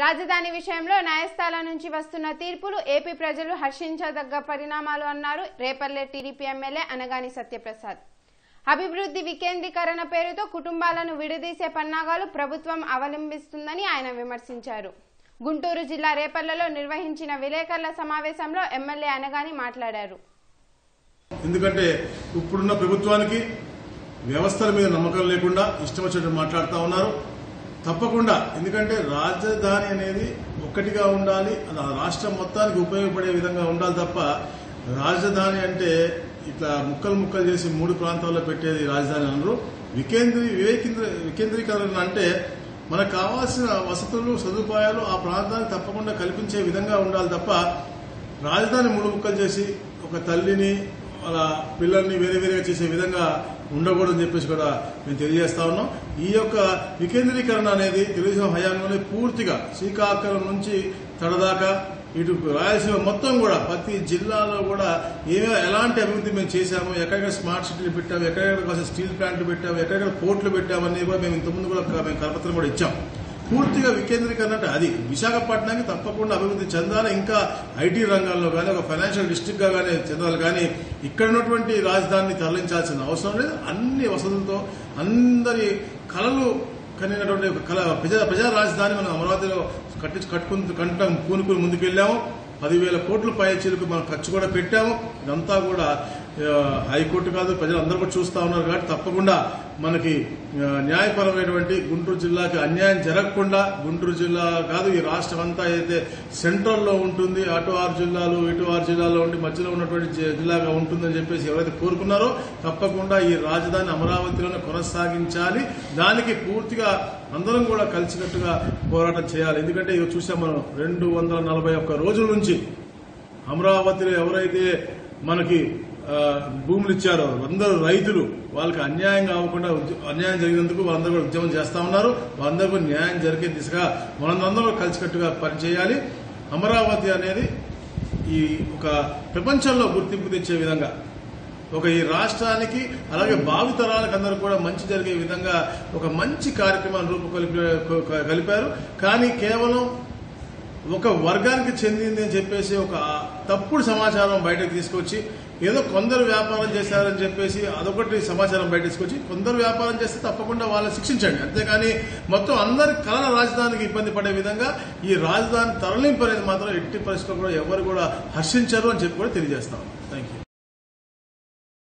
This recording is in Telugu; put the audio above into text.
రాజధాని విషయంలో న్యాయస్థానం నుంచి వస్తున్న తీర్పులు ఏపీ ప్రజలు హర్షించదగ్గ పరిణామాలు అన్నారు. Repalle TDP MLA Anagani Satyaprasad. అభివృద్ధి వికేంద్రీకరణ పేరుతో కుటుంబాలను విడదీసే పన్నాగాలు ప్రభుత్వం అవలంబిస్తుందని ఆయన విమర్శించారు. గుంటూరు జిల్లా రేపల్లెలో నిర్వహించిన విలేకరుల సమావేశంలో ఎమ్మెల్యే అనగాని మాట్లాడారు. ఎందుకంటే ఇప్పుడున్న ప్రభుత్వానికి వ్యవస్థల మీద నమ్మకం లేకుండా ఇష్టం వచ్చినట్టు మాట్లాడుతూ ఉన్నారు. తప్పకుండా. ఎందుకంటే రాజధాని అనేది ఒక్కటిగా ఉండాలి అది రాష్ట్రం మొత్తానికి ఉపయోగపడే విధంగా ఉండాలి తప్ప రాజధాని అంటే ఇట్లా ముక్కలు ముక్కలు చేసి మూడు ప్రాంతాల్లో పెట్టేది రాజధాని అనరు. వికేంద్రీ వివేకేంద్ర వికేంద్రీకరణ అంటే మనకు కావాల్సిన వసతులు సదుపాయాలు ఆ ప్రాంతానికి తప్పకుండా కల్పించే విధంగా ఉండాలి తప్ప రాజధాని మూడు ముక్కలు చేసి ఒక తల్లిని వాళ్ళ పిల్లల్ని వేరే వేరేగా చేసే విధంగా ఉండకూడదని చెప్పేసి కూడా మేము తెలియజేస్తా ఉన్నాం. ఈ యొక్క వికేంద్రీకరణ అనేది తెలుగుదేశం హయాంలోనే పూర్తిగా శ్రీకాకుళం నుంచి తడదాకా ఇటు రాయలసీమ మొత్తం కూడా ప్రతి జిల్లాలో కూడా ఏమే ఎలాంటి అభివృద్ధి మేము చేశాము ఎక్కడెక్కడ స్మార్ట్ సిటీలు పెట్టాము ఎక్కడెక్కడ స్టీల్ ప్లాంట్లు పెట్టాము ఎక్కడెక్కడ పోర్ట్లు పెట్టామని కూడా మేము ఇంతకుముందు కూడా మేము కరపత్రం కూడా ఇచ్చాం. పూర్తిగా వికేంద్రీకరణ అంటే అది. విశాఖపట్నానికి తప్పకుండా అభివృద్ధి చెందాలి. ఇంకా ఐటీ రంగాల్లో కానీ ఒక ఫైనాన్షియల్ డిస్టిక్గా కానీ చెందాలి. కానీ ఇక్కడ ఉన్నటువంటి రాజధానిని తరలించాల్సిన అవసరం లేదు. అన్ని వసతులతో అందరి కళలు కనినటువంటి కళ ప్రజా ప్రజా రాజధాని మనం అమరావతిలో కట్టించి కట్టుకుని కంటాం పూనుకుని ముందుకెళ్ళాము. పదివేల కోట్ల పై చీలకు మనం ఖర్చు కూడా పెట్టాము. ఇదంతా కూడా హైకోర్టు కాదు ప్రజలందరూ కూడా చూస్తా ఉన్నారు కాబట్టి తప్పకుండా మనకి న్యాయపరమైనటువంటి గుంటూరు జిల్లాకి అన్యాయం జరగకుండా గుంటూరు జిల్లా కాదు ఈ రాష్ట్రం అంతా అయితే సెంట్రల్లో ఉంటుంది అటు ఆరు జిల్లాలు ఇటు ఆరు జిల్లాలో ఉండి మధ్యలో ఉన్నటువంటి జిల్లాగా ఉంటుందని చెప్పేసి ఎవరైతే కోరుకున్నారో తప్పకుండా ఈ రాజధాని అమరావతిలోనే కొనసాగించాలి. దానికి పూర్తిగా అందరం కూడా కలిసినట్టుగా పోరాటం చేయాలి. ఎందుకంటే ఇవి చూసాం మనం రెండు వందల నలభై ఒక్క రోజుల నుంచి అమరావతిలో ఎవరైతే మనకి భూములు ఇచ్చారో. అందరూ రైతులు వాళ్ళకి అన్యాయం కాకుండా అన్యాయం జరిగినందుకు వాళ్ళందరూ కూడా ఉద్యమం చేస్తా ఉన్నారు. వాళ్ళందరూ న్యాయం జరిగే దిశగా మనందరం కలిసికట్టుగా పనిచేయాలి. అమరావతి అనేది ఈ ఒక ప్రపంచంలో గుర్తింపు తెచ్చే విధంగా ఒక ఈ రాష్ట్రానికి అలాగే భావితరాలకు అందరూ కూడా మంచి జరిగే విధంగా ఒక మంచి కార్యక్రమాన్ని రూపకల్పి కలిపారు. కానీ కేవలం ఒక వర్గానికి చెందింది అని చెప్పేసి ఒక తప్పుడు సమాచారం బయటకు తీసుకొచ్చి ఏదో కొందరు వ్యాపారం చేశారని చెప్పేసి అదొకటి సమాచారం బయట తీసుకొచ్చి కొందరు వ్యాపారం చేస్తే తప్పకుండా వాళ్ళని శిక్షించండి. అంతేకాని మొత్తం అందరి కళల రాజధానికి ఇబ్బంది పడే విధంగా ఈ రాజధాని తరలింపు అనేది మాత్రం ఎట్టి పరిస్థితుల్లో కూడా ఎవరు కూడా హర్షించరు అని చెప్పి కూడా తెలియజేస్తాం